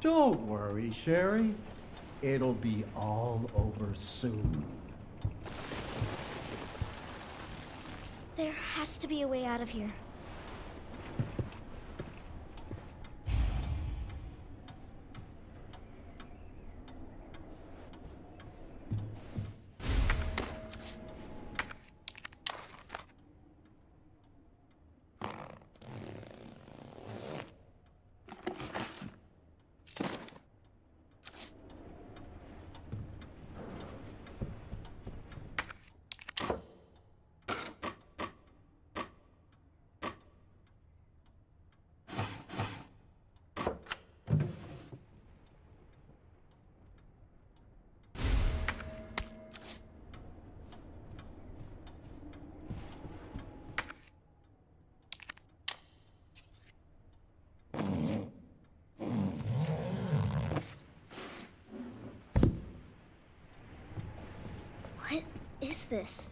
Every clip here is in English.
Don't worry, Sherry. It'll be all over soon. There has to be a way out of here. What is this?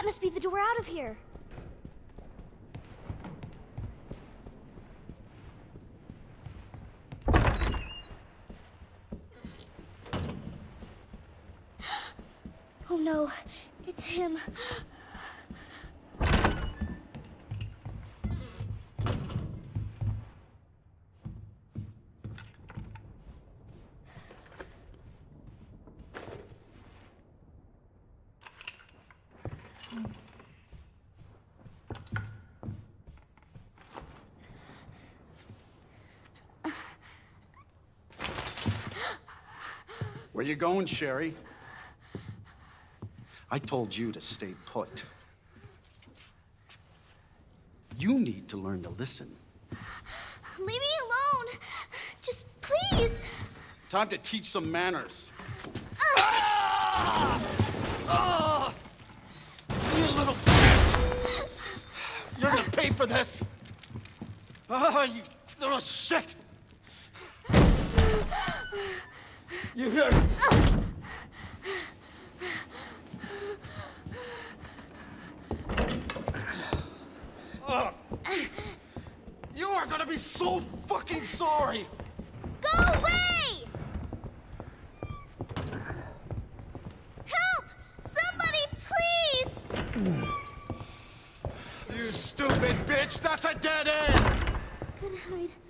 That must be the door out of here. Oh no, it's him. Where you going, Sherry? I told you to stay put. You need to learn to listen. Leave me alone. Just please. Time to teach some manners. Ah! Ah! You little bitch! You're gonna pay for this! Ah, you little shit! You hear? You are gonna be so fucking sorry! Go away! Help! Somebody, please! You stupid bitch! That's a dead end! Hide. Hide.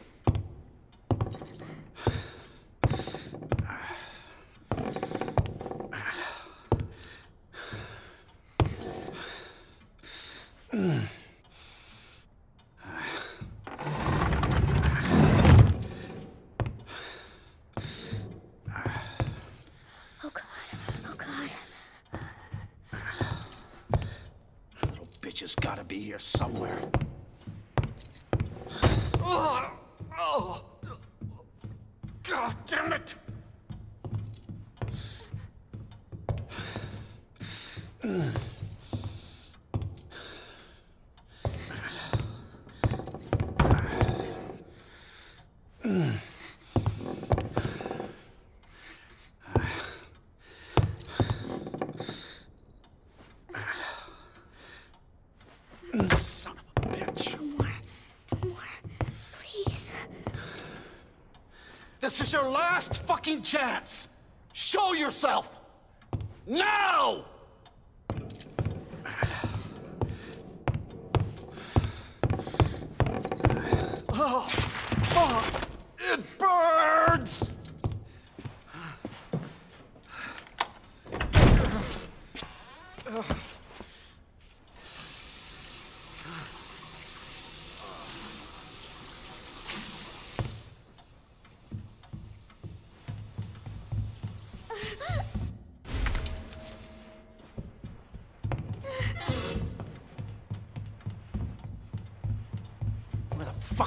be here somewhere. God damn it! Mm. This is your last fucking chance. Show yourself. Now! Oh, fuck.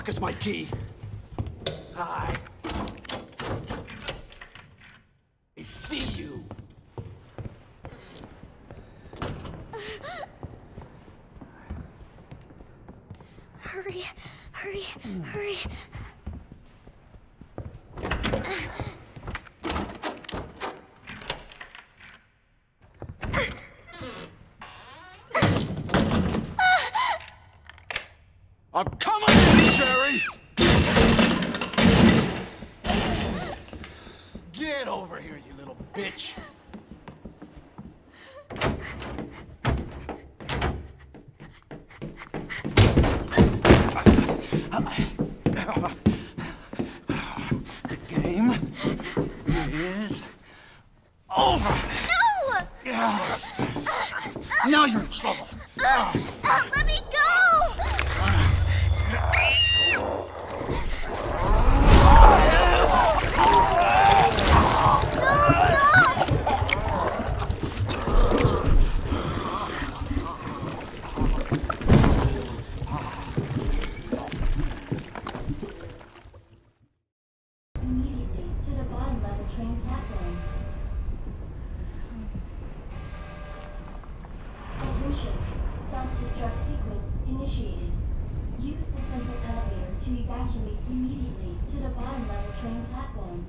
Is my key? Hi see you. Hurry. Hurry. Hurry. I'm coming in, Sherry! Get over here, you little bitch! The game is over! No! Now you're in trouble! Uh, train platform. Attention, self-destruct sequence initiated. Use the central elevator to evacuate immediately to the bottom level train platform.